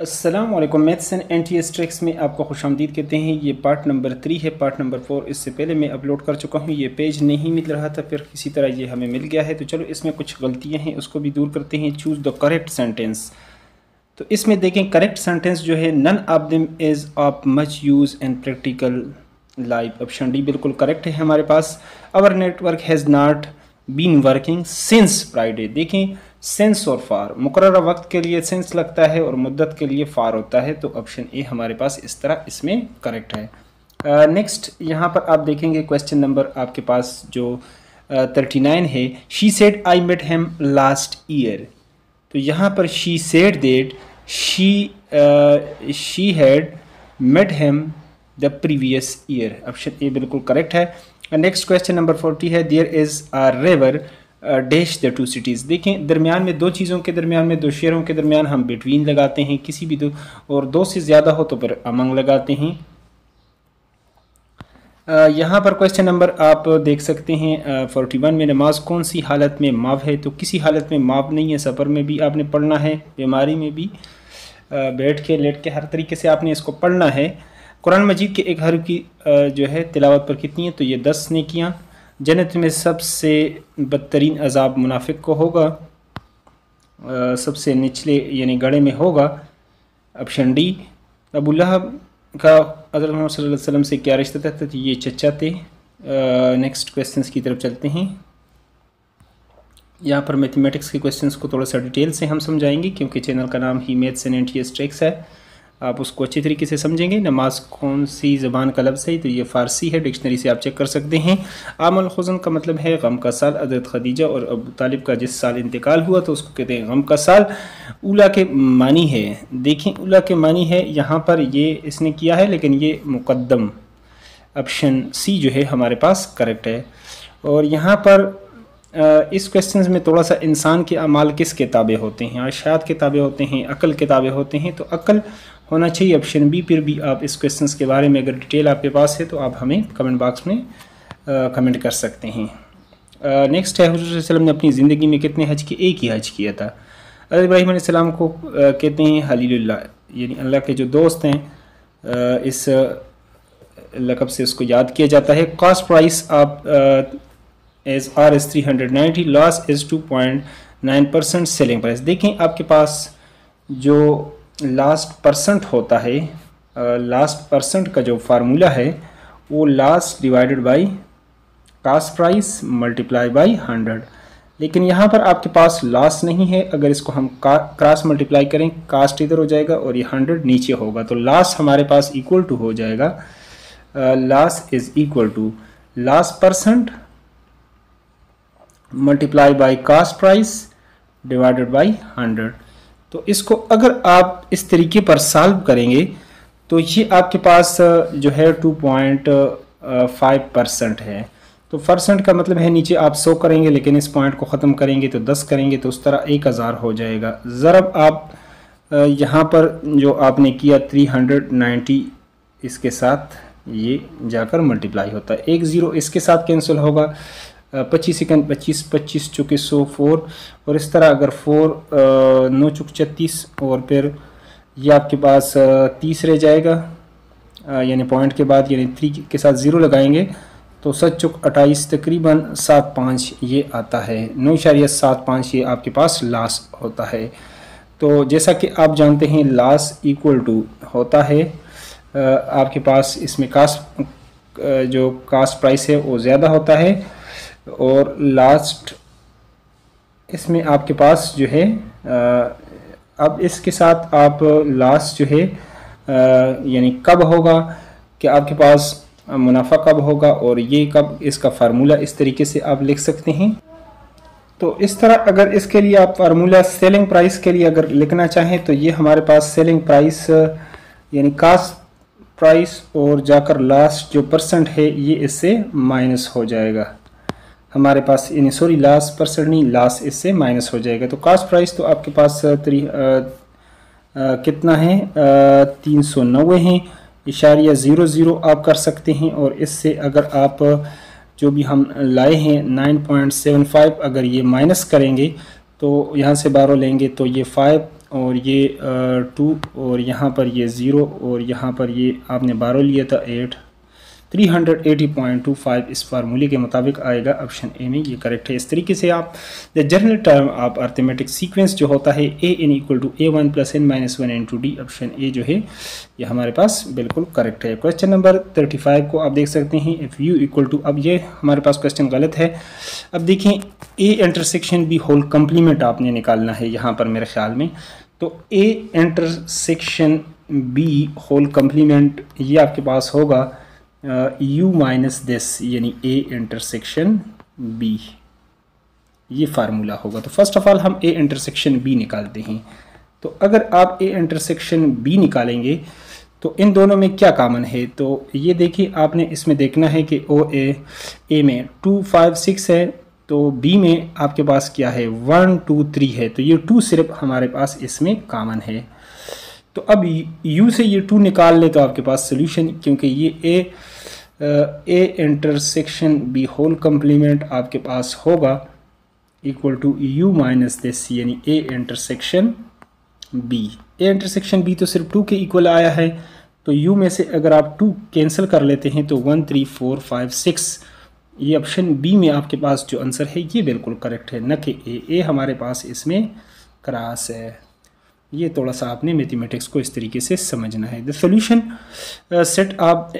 Aslam maths and N T S tricks में आपको खुश आमदीद कहते हैं, ये पार्ट नंबर थ्री है। पार्ट नंबर फोर इससे पहले मैं अपलोड कर चुका हूँ। ये पेज नहीं मिल रहा था, फिर किसी तरह ये हमें मिल गया है। तो चलो, इसमें कुछ गलतियाँ हैं, उसको भी दूर करते हैं। चूज़ द करेक्ट सेंटेंस तो इसमें देखें करेक्ट सेंटेंस जो है none of them is of much use and practical life option D बिल्कुल करेक्ट है हमारे पास। Our network has not been working since Friday देखें सेंस और फार। मुकर वक्त के लिए सेंस लगता है और मुद्दत के लिए फार होता है तो ऑप्शन ए हमारे पास इस तरह इसमें करेक्ट है। नेक्स्ट uh, यहाँ पर आप देखेंगे क्वेश्चन नंबर आपके पास जो थर्टी uh, नाइन है। She said I met him last year तो यहाँ पर she said that she she had met him the previous year option A बिल्कुल करेक्ट है। नेक्स्ट क्वेश्चन नंबर फोर्टी है। There is a river dash the two cities देखें, दरमियान में दो चीज़ों के दरमियान में, दो शहरों के दरमियान हम बिटवीन लगाते हैं, किसी भी दो, और दो से ज़्यादा हो तो फिर अमंग लगाते हैं। यहाँ पर क्वेश्चन नंबर आप देख सकते हैं फोर्टी वन में नमाज़ कौन सी हालत में माव है? तो किसी हालत में माव नहीं है, सफ़र में भी आपने पढ़ना है, बीमारी में भी। बैठ के, लेट के, हर तरीके से आपने इसको पढ़ना है। कुरान मजीद के एक हर की जो है, तिलावत पर कितनी है? तो ये दस ने किया जन्नत में सबसे बदतरीन अजाब मुनाफिक को होगा सबसे निचले यानी गड़े में होगा ऑप्शन डी अबू का हज़रत वसल्लम से क्या रिश्ता था तो ये चचा थे नेक्स्ट क्वेश्चंस की तरफ़ चलते हैं। यहाँ पर मैथमेटिक्स के क्वेश्चंस को थोड़ा सा डिटेल से हम समझाएँगे, क्योंकि चैनल का नाम ही मैथ्स एंड एन ट्रिक्स है। आप उसको अच्छी तरीके से समझेंगे। नमाज़ कौन सी ज़बान का लफ्ज़ है? तो ये फ़ारसी है, डिक्शनरी से आप चेक कर सकते हैं। आमल खुजन का मतलब है गम का साल, अदरत खदीजा और अबू तालिब का जिस साल इंतकाल हुआ तो उसको कहते हैं गम का साल। उला के मानी है, देखें उला के मानी है, यहाँ पर ये इसने किया है, लेकिन ये मुकदम ऑप्शन सी जो है हमारे पास करेक्ट है। और यहाँ पर इस क्वेश्चन में थोड़ा सा इंसान के अमाल किस किताबें होते हैं? अशात किताबें होते हैं, अकल किताबें होते हैं तो अकल होना चाहिए। ऑप्शन बी, फिर भी आप इस क्वेश्चन के बारे में अगर डिटेल आपके पास है तो आप हमें कमेंट बॉक्स में कमेंट कर सकते हैं। नेक्स्ट है, हजूर ने अपनी ज़िंदगी में कितने हज किए? एक ही हज किया था। अगर इब्राहिम को कहते हैं हलील्ला यानी अल्लाह के जो दोस्त हैं इस लकब से उसको याद किया जाता है। कॉस्ट प्राइस आप as R S three hundred ninety loss as two point nine percent selling price देखें, आपके पास जो लास्ट परसेंट होता है लास्ट परसेंट का जो फार्मूला है, वो loss divided by cost price multiply by hundred लेकिन यहाँ पर आपके पास लास्ट नहीं है, अगर इसको हम क्रॉस मल्टीप्लाई करें कास्ट इधर हो जाएगा और ये हंड्रेड नीचे होगा तो लास्ट हमारे पास इक्वल टू हो जाएगा loss is equal to loss percent multiply by cost price divided by hundred तो इसको अगर आप इस तरीके पर सॉल्व करेंगे तो ये आपके पास जो है टू पॉइंट फाइव परसेंट है। तो परसेंट का मतलब है नीचे आप सौ करेंगे, लेकिन इस पॉइंट को ख़त्म करेंगे तो दस करेंगे तो उस तरह एक हज़ार हो जाएगा। ज़रब आप यहाँ पर जो आपने किया थ्री हंड्रेड नाइन्टी इसके साथ ये जाकर मल्टीप्लाई होता है। एक ज़ीरो इसके साथ कैंसिल होगा। पच्चीस सेकंड, पच्चीस पच्चीस चुके सौ फोर। और इस तरह अगर फोर नौ चुक छत्तीस, और फिर ये आपके पास तीस रह जाएगा। यानी पॉइंट के बाद, यानी थ्री के साथ ज़ीरो लगाएँगे तो सत चुक अट्ठाईस तकरीबन सात पाँच ये आता है। नौ इशारिया सात पाँच ये आपके पास लास होता है। तो जैसा कि आप जानते हैं लास इक्वल टू होता है। आपके पास इसमें कास्ट जो कास्ट प्राइस है, वो ज़्यादा होता है। और लास्ट इसमें आपके पास जो है अब इसके साथ आप लास्ट जो है यानी कब होगा कि आपके पास मुनाफा कब होगा और ये कब इसका फार्मूला इस तरीके से आप लिख सकते हैं। तो इस तरह अगर इसके लिए आप फार्मूला सेलिंग प्राइस के लिए अगर लिखना चाहें तो ये हमारे पास सेलिंग प्राइस यानी कास्ट प्राइस और जाकर लास्ट जो परसेंट है, ये इससे माइनस हो जाएगा। हमारे पास यानी सॉरी लास्ट परसेंट नहीं लास्ट इससे माइनस हो जाएगा। तो कास्ट प्राइस तो आपके पास त्री आ, आ, कितना है? तीन सौ नब्बे हैं। इशारिया ज़ीरो ज़ीरो आप कर सकते हैं और इससे अगर आप जो भी हम लाए हैं नाइन पॉइंट सेवन फाइव अगर ये माइनस करेंगे तो यहाँ से बारह लेंगे तो ये फाइव और ये टू और यहाँ पर ये ज़ीरो और यहाँ पर ये आपने बारह लिया था एट 380.25 इस फार्मूले के मुताबिक आएगा ऑप्शन ए में, ये करेक्ट है। इस तरीके से आप द जनरल टर्म आप अर्थमेटिक सीक्वेंस जो होता है A N equal to A one plus N minus one into D option A जो है, ये हमारे पास बिल्कुल करेक्ट है। क्वेश्चन नंबर 35 को आप देख सकते हैं इफ़ यू इक्वल टू अब ये हमारे पास क्वेश्चन गलत है। अब देखें A intersection B whole complement आपने निकालना है, यहाँ पर मेरे ख्याल में। तो A intersection B whole complement ये आपके पास होगा। यू माइनस दिस यानी ए इंटरसेक्शन बी ये फार्मूला होगा। तो फ़र्स्ट ऑफ़ ऑल हम ए इंटरसेक्शन बी निकालते हैं। तो अगर आप ए इंटरसेक्शन बी निकालेंगे तो इन दोनों में क्या कामन है? तो ये देखिए, आपने इसमें देखना है कि ओ ए ए में टू फाइव सिक्स है। तो बी में आपके पास क्या है? वन टू थ्री है। तो ये टू सिर्फ़ हमारे पास इसमें कामन है। तो अब u से ये टू निकाल ले तो आपके पास सोल्यूशन क्योंकि ये a A intersection B whole complement आपके पास होगा equal to U minus this यानी A intersection B A intersection B तो सिर्फ़ टू के इक्वल आया है तो u में से अगर आप टू कैंसिल कर लेते हैं तो one three four five six ये ऑप्शन बी में आपके पास जो आंसर है, ये बिल्कुल करेक्ट है, न कि ए ए हमारे पास इसमें क्रास है। ये थोड़ा सा आपने मैथमेटिक्स को इस तरीके से समझना है। द सोल्यूशन सेट आप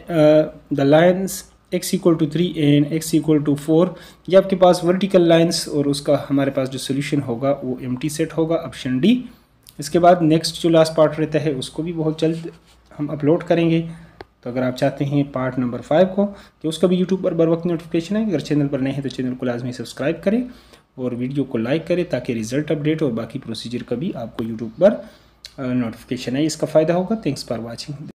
the lines X equal to three and X equal to four ये आपके पास वर्टिकल लाइंस और उसका हमारे पास जो सोल्यूशन होगा, वो एमटी सेट होगा ऑप्शन डी इसके बाद नेक्स्ट जो लास्ट पार्ट रहता है, उसको भी बहुत जल्द हम अपलोड करेंगे। तो अगर आप चाहते हैं पार्ट नंबर फाइव को कि उसका भी यूट्यूब पर बर वक्त नोटिफिकेशन है। अगर चैनल पर नहीं है तो चैनल को लाजमी सब्सक्राइब करें। और वीडियो को लाइक करें ताकि रिज़ल्ट अपडेट और बाकी प्रोसीजर का भी आपको यूट्यूब पर नोटिफिकेशन आए। इसका फ़ायदा होगा। Thanks for watching